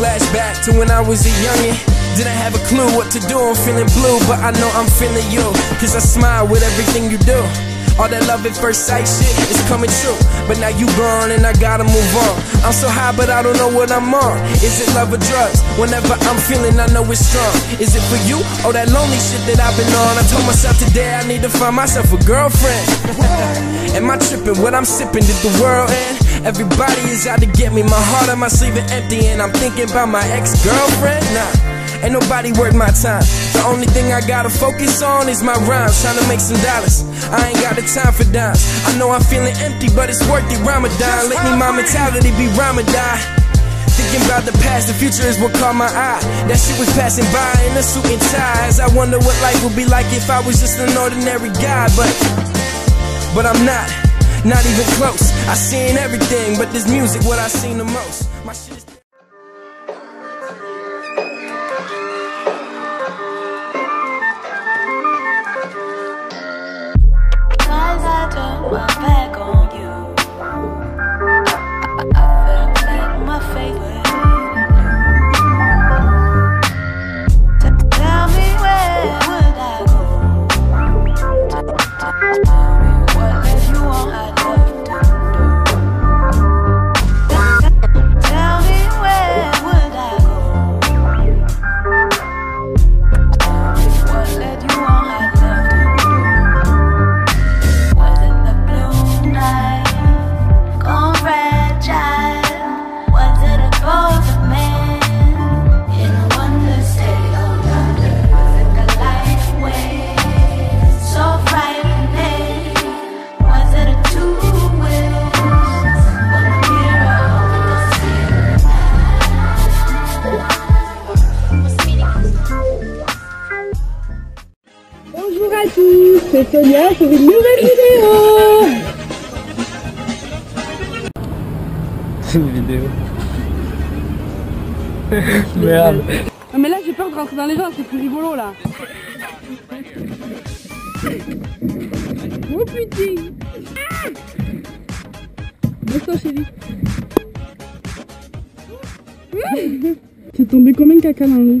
Flashback to when I was a youngin'. Didn't have a clue what to do, I'm feeling blue, but I know I'm feeling you. Cause I smile with everything you do. All that love at first sight shit is coming true. But now you gone and I gotta move on. I'm so high, but I don't know what I'm on. Is it love or drugs? Whenever I'm feeling, I know it's strong. Is it for you or that lonely shit that I've been on? I told myself today I need to find myself a girlfriend. Am I tripping? What I'm sipping? Did the world end? Everybody is out to get me. My heart on my sleeve is empty, and I'm thinking about my ex girlfriend. Nah. Ain't nobody worth my time. The only thing I gotta focus on is my rhymes, trying to make some dollars. I ain't got the time for dimes. I know I'm feeling empty, but it's worth it. Ramadan, let me my mentality be Ramadan. Thinking about the past, the future is what caught my eye. That shit was passing by in a suit and ties. I wonder what life would be like if I was just an ordinary guy, but but I'm not, not even close. I seen everything, but this music what I seen the most. My back Bonjour à tous, c'est Sonia pour une nouvelle vidéo. C'est une vidéo. Merde. Non mais là j'ai peur de rentrer dans les gens, c'est plus rigolo là. Oh putain. Ah Laisse-toi chérie. C'est tombé comme un caca dans l'eau